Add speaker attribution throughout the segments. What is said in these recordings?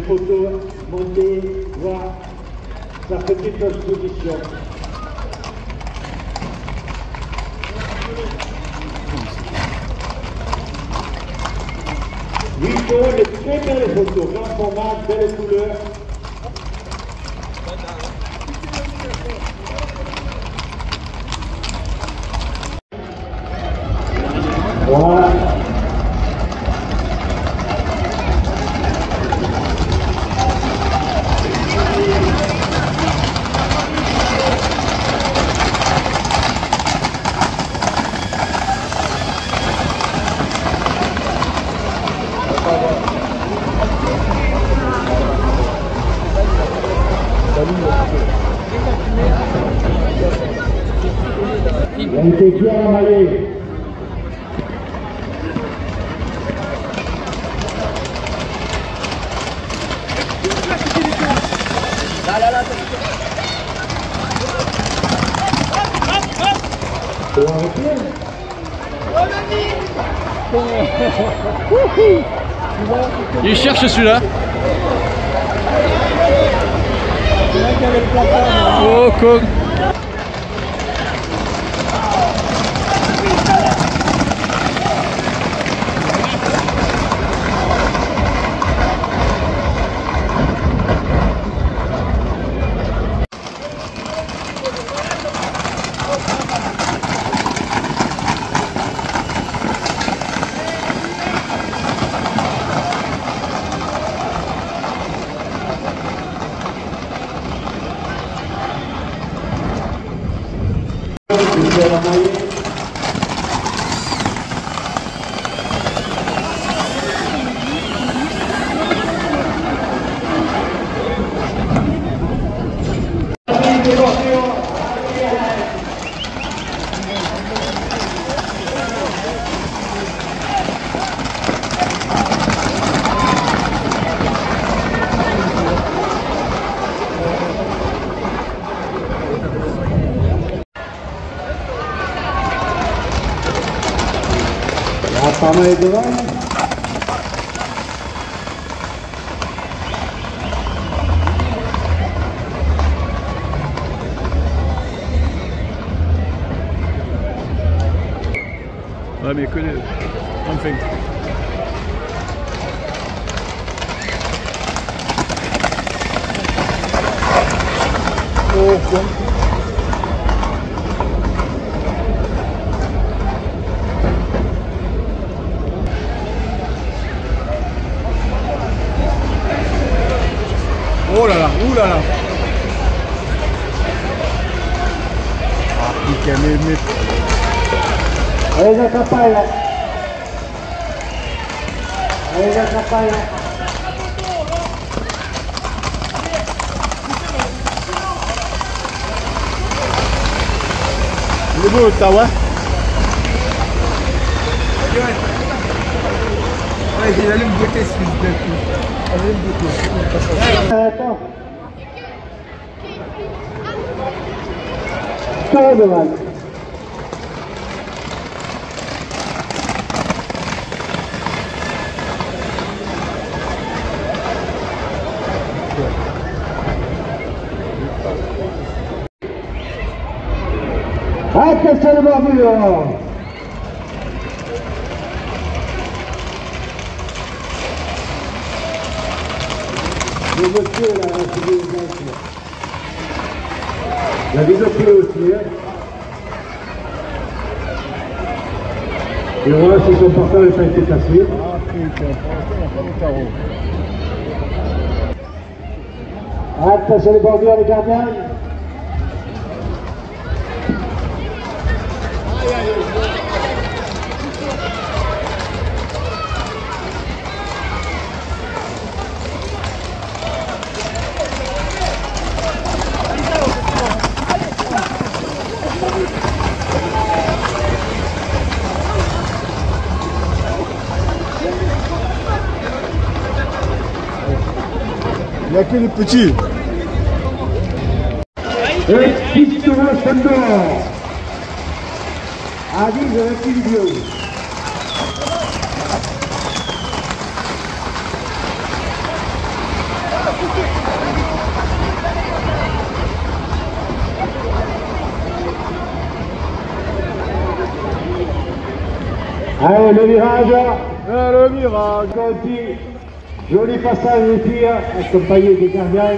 Speaker 1: les photos, monter, voir sa petite exposition. Nico, les très belles photos, grand format, belles couleurs. Voilà. Il a été bien emballé.
Speaker 2: Il cherche celui-là. Oh, con.
Speaker 1: Gracias. Devant.
Speaker 2: Ouais, mais que Enfin.
Speaker 1: Oh, con.
Speaker 2: Ah, putain, mais, mais...
Speaker 1: Allez, la capalla. Allez, la capalla.
Speaker 2: Il est beau le
Speaker 1: Saydılar. Herkes canımı alıyor. Buradaki öyle arası bir La mise au pied aussi, hein. Et voilà, si son été cassé.
Speaker 3: Ah putain, de carreau.
Speaker 1: Attention les bordures, les gardiens.
Speaker 3: Il n'y a que les petits.
Speaker 1: Et Christophe Sandor. Avis de Allez, le virage
Speaker 2: Allez, le virage,
Speaker 1: Joli passage des tirs, accompagné des gardiens.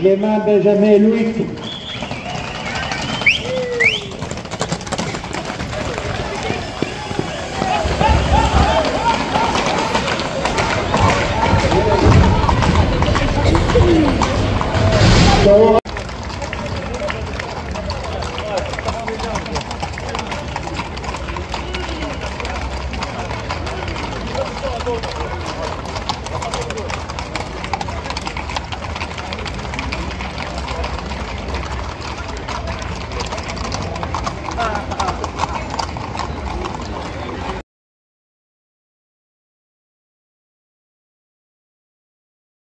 Speaker 1: Clément Benjamin Louis. Então,